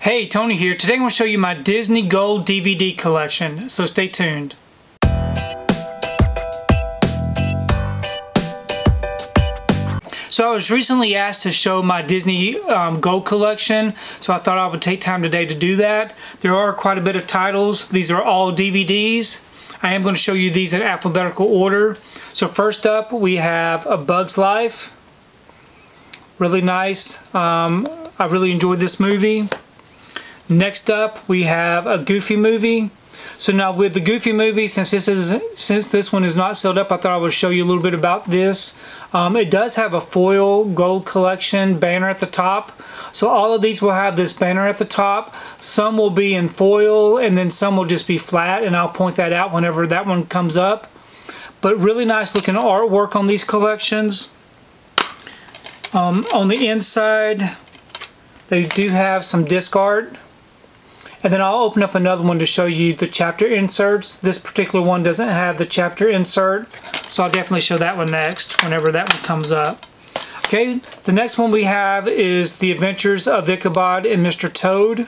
Hey, Tony here. Today I'm going to show you my Disney Gold DVD collection, so stay tuned. So I was recently asked to show my Disney um, Gold collection, so I thought I would take time today to do that. There are quite a bit of titles. These are all DVDs. I am going to show you these in alphabetical order. So first up we have A Bug's Life. Really nice. Um, I really enjoyed this movie. Next up, we have a Goofy movie. So now with the Goofy movie, since this is since this one is not sealed up, I thought I would show you a little bit about this. Um, it does have a foil gold collection banner at the top. So all of these will have this banner at the top. Some will be in foil and then some will just be flat and I'll point that out whenever that one comes up. But really nice looking artwork on these collections. Um, on the inside, they do have some disc art. And then I'll open up another one to show you the chapter inserts. This particular one doesn't have the chapter insert, so I'll definitely show that one next whenever that one comes up. Okay, the next one we have is The Adventures of Ichabod and Mr. Toad.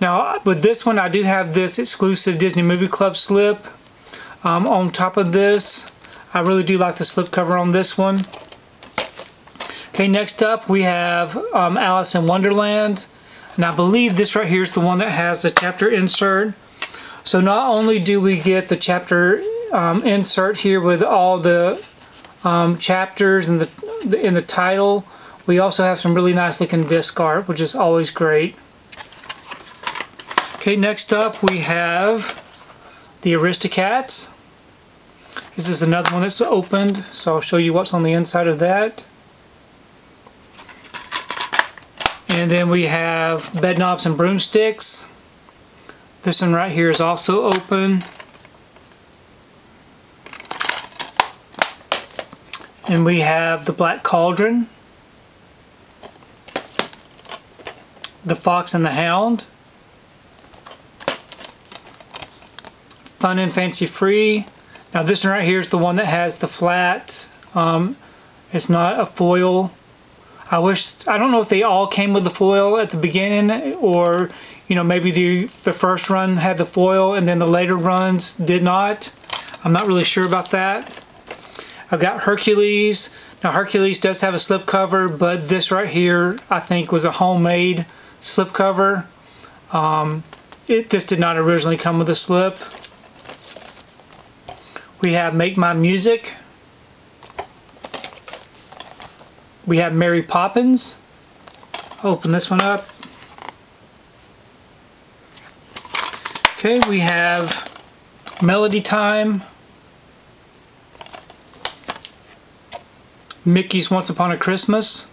Now, with this one, I do have this exclusive Disney Movie Club slip um, on top of this. I really do like the slip cover on this one. Okay, next up we have um, Alice in Wonderland. And I believe this right here is the one that has the chapter insert. So not only do we get the chapter um, insert here with all the um, chapters and the in the title, we also have some really nice looking disc art, which is always great. Okay, next up we have the Aristocats. This is another one that's opened, so I'll show you what's on the inside of that. And then we have Bedknobs and Broomsticks. This one right here is also open. And we have the Black Cauldron. The Fox and the Hound. Fun and Fancy Free. Now this one right here is the one that has the flat. Um, it's not a foil I wish I don't know if they all came with the foil at the beginning or you know maybe the the first run had the foil and then the later runs did not. I'm not really sure about that. I've got Hercules. Now Hercules does have a slip cover, but this right here I think was a homemade slipcover. Um, it this did not originally come with a slip. We have Make Mine Music. We have Mary Poppins. Open this one up. Okay, we have Melody Time. Mickey's Once Upon a Christmas.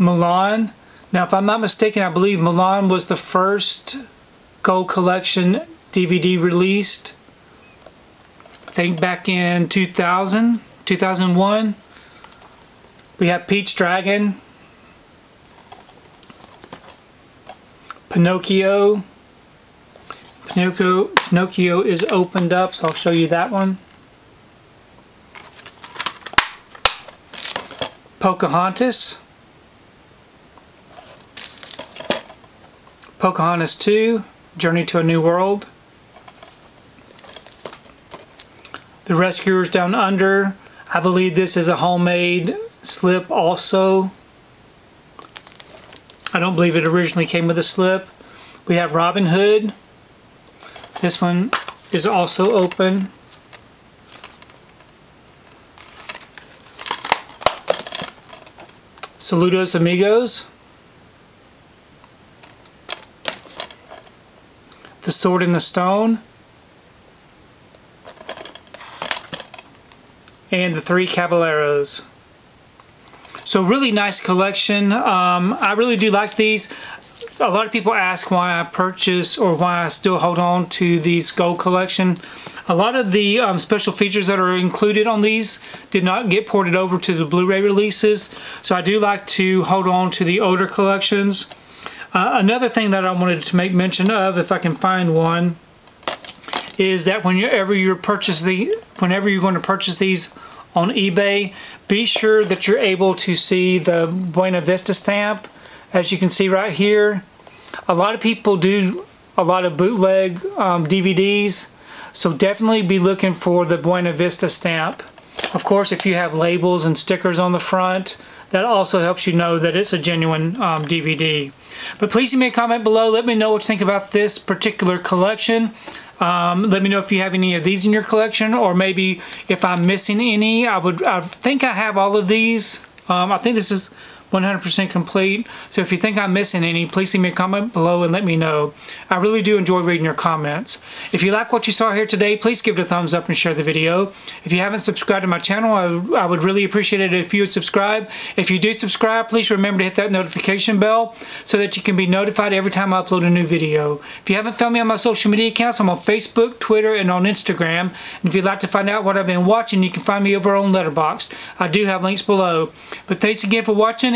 Mulan. Now, if I'm not mistaken, I believe Mulan was the first Gold Collection DVD released. I think back in 2000. 2001. We have Pete's Dragon. Pinocchio. Pinocchio, Pinocchio is opened up, so I'll show you that one. Pocahontas. Pocahontas 2, Journey to a New World. The Rescuers Down Under, I believe this is a homemade slip also. I don't believe it originally came with a slip. We have Robin Hood. This one is also open. Saludos Amigos. The Sword in the Stone. And the three Caballeros. So really nice collection. Um, I really do like these. A lot of people ask why I purchase or why I still hold on to these gold collection. A lot of the um, special features that are included on these did not get ported over to the Blu-ray releases. So I do like to hold on to the older collections. Uh, another thing that I wanted to make mention of, if I can find one, is that whenever you're purchasing, whenever you're going to purchase these on eBay, be sure that you're able to see the Buena Vista stamp. as you can see right here. A lot of people do a lot of bootleg um, DVDs, so definitely be looking for the Buena Vista stamp. Of course, if you have labels and stickers on the front, that also helps you know that it's a genuine um, DVD. But please leave me a comment below. Let me know what you think about this particular collection. Um, let me know if you have any of these in your collection or maybe if I'm missing any. I would I think I have all of these. Um, I think this is 100% complete. So if you think I'm missing any, please leave me a comment below and let me know. I really do enjoy reading your comments. If you like what you saw here today, please give it a thumbs up and share the video. If you haven't subscribed to my channel, I, I would really appreciate it if you would subscribe. If you do subscribe, please remember to hit that notification bell so that you can be notified every time I upload a new video. If you haven't found me on my social media accounts, I'm on Facebook, Twitter, and on Instagram. And if you'd like to find out what I've been watching, you can find me over on Letterboxd. I do have links below. But thanks again for watching